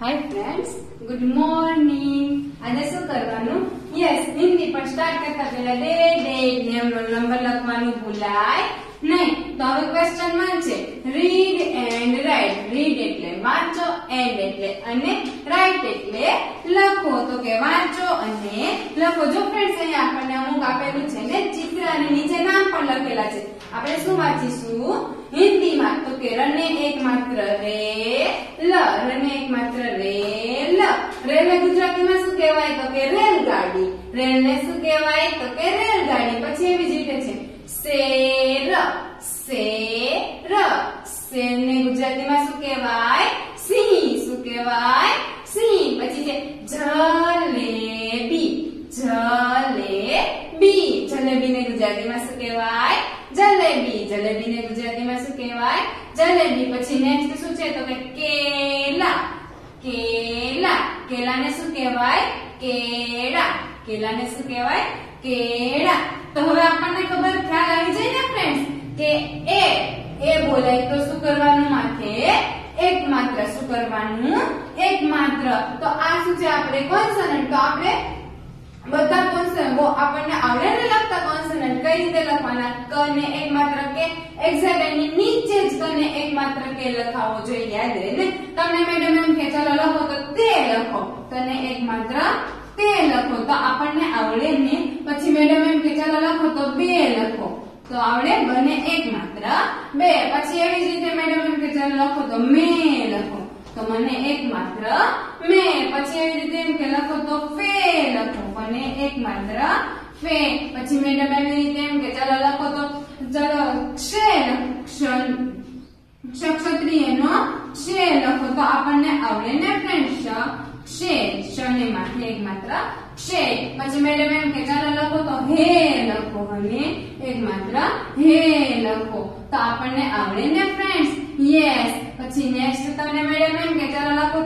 Hi friends good morning આજે શું કરવાનું? યસ હિન્દી પણ સ્ટાર્ટ કરતા પહેલા ડે ડેટ ને એમનો નંબર લખવાનું ભૂલાય નહીં. તો હવે ક્વેશ્ચનમાં છે રીડ એન્ડ રાઇટ રીડ એટલે વાંચો એન્ડ એટલે અને રાઇટ એટલે લખો તો કે વાંચો અને લખો. જો ફ્રેન્ડ્સ અહીંયા આપણને અમુક આપેલું છે ને ચિત્ર અને નીચે નામ પણ લખેલા છે. આપણે શું વાંચીશું? હિન્દીમાં. તો કે રને એક માત્ર રે લ, રને એક માત્ર રે રેલ રેલને ગુજરાતીમાં શું કહેવાય? તો કે રેલગાડી. રેલને શું કહેવાય? તો કે રેલગાડી ગુજરાતીમાં શું કહેવાય? જલેબી. જલેબીને ગુજરાતીમાં શું કહેવાય? જલેબી. પછી નેક્સ્ટ શું છે? તો કે કેલા. કેલા. કેલાને શું કહેવાય? કેળા. કેલાને શું કહેવાય? કેળા. તો હવે આપણને ખબર ખ્યાલ આવી જાય ને ફ્રેન્ડ્સ કે એ એ બોલાય તો શું કરવાનું માથે? એક માત્ર શું કરવાનું? એક માત્ર તો આ શું છે? આપણે કોન્સનન્ટ તો આપણે બધા કોન્સનન્ટ આપણને આવડે ને લખતા કોન્સનન્ટ રીતે લખવાના. ક ને એક માત્ર કે એક્ઝેક્ટ એની નીચે જ ક ને એક કે લખાવો જોઈએ. યાદ રહે ને? તમને મેડમ એમ કે ચલો લખો તો તે લખો. તને એક માત્ર તે લખો. તો આપણને આવડે ને? પછી મેડમ એમ કે ચલો લખો તો બે લખો. તો આવડે? બને એક માત્ર બે. પછી એવી જ રીતે મેડમ એમ કે ચલો લખો તો મે લખો. તો મને એક માત્ર મે. પછી એવી રીતે એમ કે લખો તો ફે લખો. મને એક માત્ર ફે. પછી મેડમ એવી રીતે એમ કે ચાલો લખો તો, ચલો ક્ષે લખો ક્ષત્રિયનો ક્ષે લખો તો આપણને આવડે ને ફ્રેન્ડ ક્ષે ક્ષને માત્ર ક્ષે પછી મેડમ એમ કે ચાલો લખો તો હે લખો અને એક માત્ર, હે લખો તો આપણને આવડે ને ફ્રેન્ડ્સ યસ પછી નેક્સ્ટ તમને મેડમ એમ કે ચાલો લખો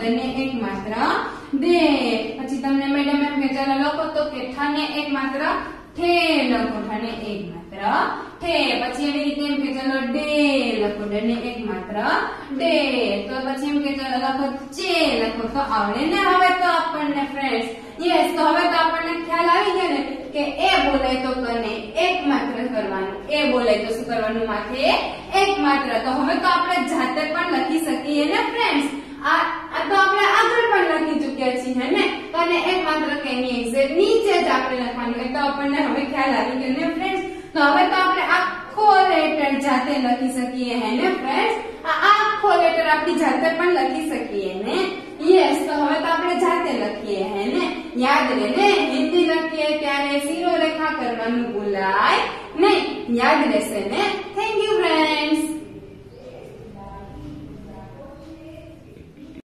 દને એક માત્ર દે પછી તમને મેડમ એમ કે ચાલો લખો તો કે ઠને એક માત્ર ઠે લખો ઠને એક માત્ર ઠે. પછી એવી રીતે એમ કે ચલો ડે લખો ડને એક માત્ર ડે. તો પછી એમ કે ચલો લખો, ચે લખો. તો આવડે ને હવે તો આપણને ફ્રેન્ડ્સ યસ તો હવે તો આપણને ખ્યાલ આવી ગયો ને કે એ બોલાય તો કને એક માત્ર કરવાનું. એ બોલાય તો શું કરવાનું માથે? એક માત્ર તો હવે તો આપણે જાતે પણ લખી શકીએ ને ફ્રેન્ડ્સ આ તો આપણે આગળ પણ લખી ચૂક્યા છીએ ને? અને એક માત્ર કેની એક્ઝેક્ટ આપણે લખવાનું. એ તો આપણને હવે ખ્યાલ આવી ગયો ને ફ્રેન્ડ્સ તો હવે તો આપણે આખો લેટર જાતે લખી શકીએ હે ને ફ્રેન્ડ્સ આ આખો લેટર આપણી જાતે પણ લખી શકીએ ને? યસ તો હવે તો આપણે જાતે લખીએ હે ને? યાદ રહે ને હિન્દી લખીએ ત્યારે શિરો રેખા કરવાનું ભૂલાય નહીં. યાદ રહેશે ને? Thank you friend